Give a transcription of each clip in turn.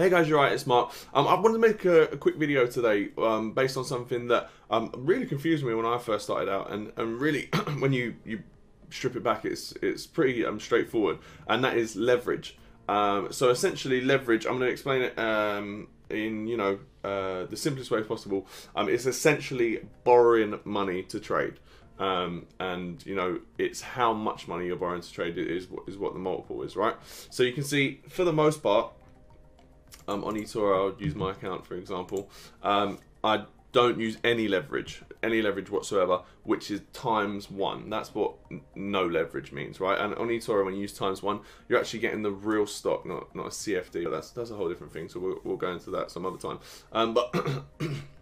Hey guys, you're right. It's Mark. Um, I wanted to make a, a quick video today um, based on something that um, really confused me when I first started out, and, and really when you, you strip it back, it's it's pretty um, straightforward, and that is leverage. Um, so essentially, leverage. I'm going to explain it um, in you know uh, the simplest way possible. It's essentially borrowing money to trade. Um, and you know it's how much money you're borrowing to trade is is what the multiple is, right? So you can see for the most part, um, on eToro, I'll use my account for example. Um, I don't use any leverage, any leverage whatsoever, which is times one. That's what no leverage means, right? And on eToro, when you use times one, you're actually getting the real stock, not not a CFD. But that's that's a whole different thing. So we'll, we'll go into that some other time. Um, but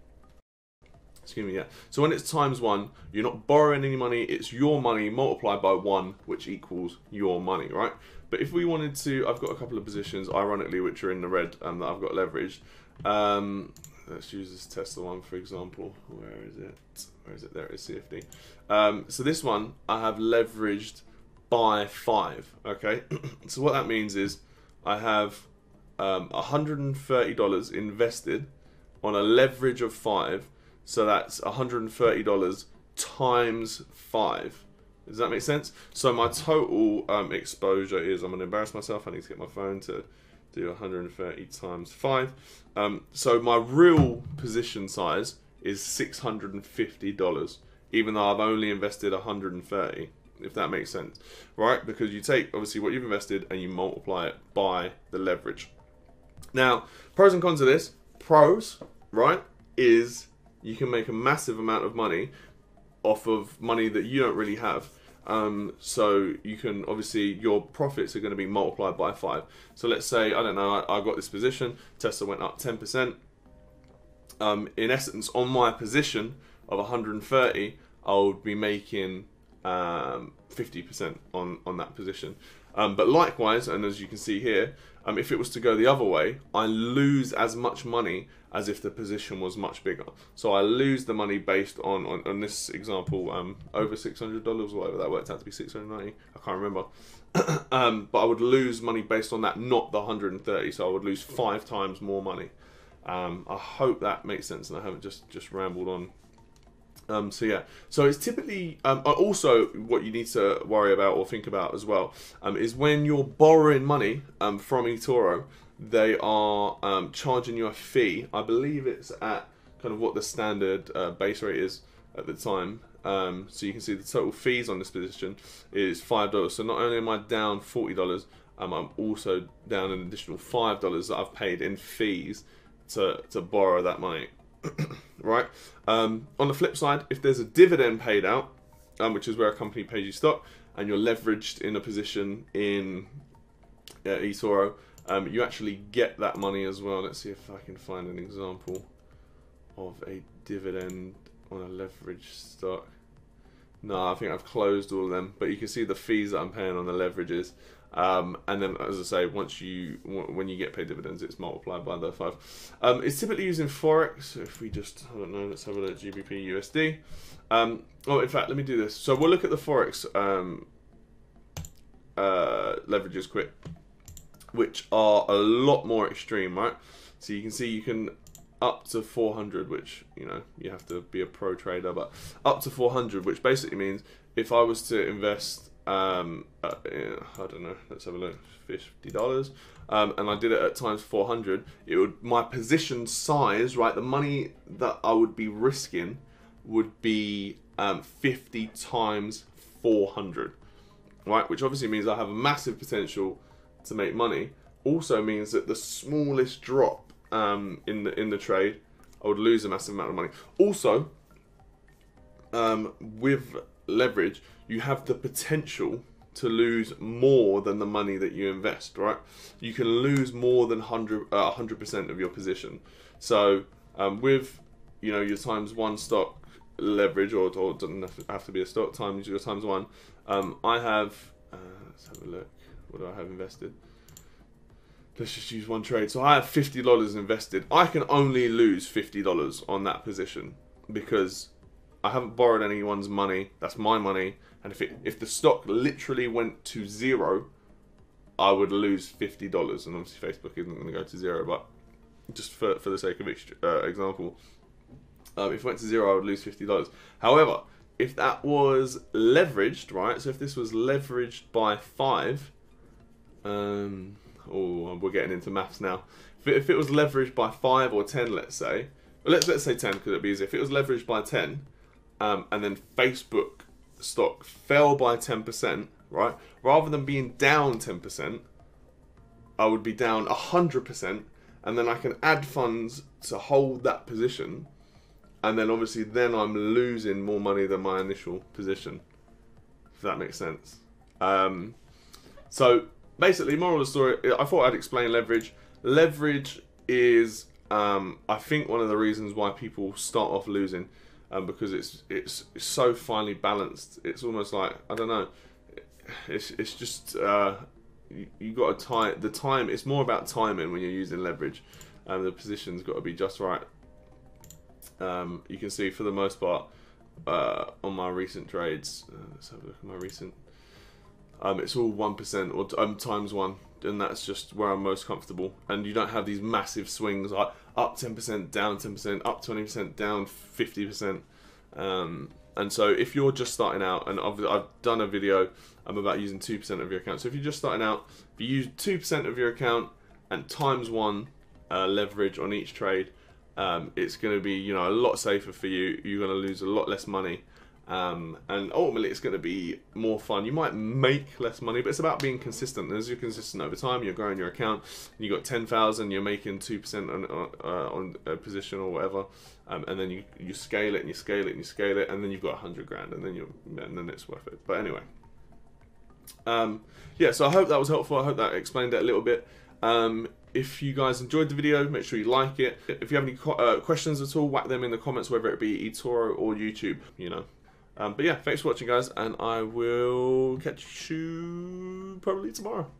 excuse me, yeah. So when it's times one, you're not borrowing any money. It's your money multiplied by one, which equals your money, right? But if we wanted to, I've got a couple of positions, ironically, which are in the red um, that I've got leveraged. Um, let's use this Tesla one, for example. Where is it? Where is it? There it is, CFD. Um, so this one, I have leveraged by five, okay? so what that means is I have um, $130 invested on a leverage of five. So that's $130 times five. Does that make sense? So my total um, exposure is, I'm going to embarrass myself, I need to get my phone to do 130 times 5. Um, so my real position size is $650, even though I've only invested 130 if that makes sense, right? Because you take obviously what you've invested and you multiply it by the leverage. Now, pros and cons of this. Pros, right, is you can make a massive amount of money off of money that you don't really have. Um, so you can obviously your profits are going to be multiplied by five. So let's say I don't know I, I got this position. Tesla went up ten percent. Um, in essence, on my position of 130, I would be making um, 50% on on that position. Um, but likewise, and as you can see here, um, if it was to go the other way, I lose as much money as if the position was much bigger. So I lose the money based on, on, on this example, um, over $600 or whatever that worked out to be 690 I can't remember. um, but I would lose money based on that, not the 130 So I would lose five times more money. Um, I hope that makes sense and I haven't just, just rambled on um, so yeah, so it's typically um, uh, also what you need to worry about or think about as well um, is when you're borrowing money um, from eToro, they are um, charging you a fee. I believe it's at kind of what the standard uh, base rate is at the time. Um, so you can see the total fees on this position is five dollars. So not only am I down forty dollars, I'm also down an additional five dollars that I've paid in fees to to borrow that money. right? Um, on the flip side, if there's a dividend paid out, um, which is where a company pays you stock, and you're leveraged in a position in uh, eToro, um, you actually get that money as well. Let's see if I can find an example of a dividend on a leveraged stock. No, I think I've closed all of them, but you can see the fees that I'm paying on the leverages. Um, and then, as I say, once you when you get paid dividends, it's multiplied by the five. Um, it's typically used in forex. If we just I don't know, let's have a look at GBP USD. Um, oh, in fact, let me do this. So we'll look at the forex um, uh, leverages quick, which are a lot more extreme, right? So you can see you can up to 400, which you know you have to be a pro trader, but up to 400, which basically means if I was to invest um, uh, I don't know, let's have a look, fifty dollars, um, and I did it at times four hundred. It would my position size, right? The money that I would be risking would be um, fifty times four hundred, right? Which obviously means I have a massive potential to make money. Also means that the smallest drop um, in the in the trade, I would lose a massive amount of money. Also, um, with leverage, you have the potential to lose more than the money that you invest, right? You can lose more than 100, uh, 100% of your position. So um, with, you know, your times one stock leverage, or, or it doesn't have to be a stock, times your times one, um, I have, uh, let's have a look, what do I have invested? Let's just use one trade. So I have $50 invested. I can only lose $50 on that position because I haven't borrowed anyone's money. That's my money. And if it if the stock literally went to zero, I would lose fifty dollars, and obviously Facebook isn't going to go to zero, but just for for the sake of uh, example, um, if it went to zero, I would lose fifty dollars. However, if that was leveraged, right? So if this was leveraged by five, um, oh, we're getting into maths now. If it, if it was leveraged by five or ten, let's say, let's let's say ten because it'd be easier. If it was leveraged by ten, um, and then Facebook stock fell by ten percent, right? Rather than being down ten percent, I would be down hundred percent, and then I can add funds to hold that position and then obviously then I'm losing more money than my initial position. If that makes sense. Um, so basically, moral of the story, I thought I'd explain leverage. Leverage is, um, I think, one of the reasons why people start off losing, um, because it's, it's so finely balanced. It's almost like I don't know. It's it's just uh, you, you got to time the time. It's more about timing when you're using leverage. and the position's got to be just right um, you can see for the most part uh, on my recent trades, uh, let's have a look at my recent, um, it's all 1% or um, times 1 and that's just where I'm most comfortable and you don't have these massive swings like up 10%, down 10%, up 20%, down 50%. Um, and so if you're just starting out, and I've, I've done a video I'm about using 2% of your account. So if you're just starting out, if you use 2% of your account and times 1 uh, leverage on each trade, um, it's going to be you know a lot safer for you. You're going to lose a lot less money, um, and ultimately it's going to be more fun. You might make less money, but it's about being consistent. As you're consistent over time, you're growing your account. You got ten thousand, you're making two percent on uh, on a position or whatever, um, and then you you scale it and you scale it and you scale it, and then you've got hundred grand, and then you and then it's worth it. But anyway. Um, yeah, so I hope that was helpful. I hope that explained it a little bit. Um, if you guys enjoyed the video, make sure you like it. If you have any uh, questions at all, whack them in the comments, whether it be eToro or YouTube, you know. Um, but yeah, thanks for watching, guys, and I will catch you probably tomorrow.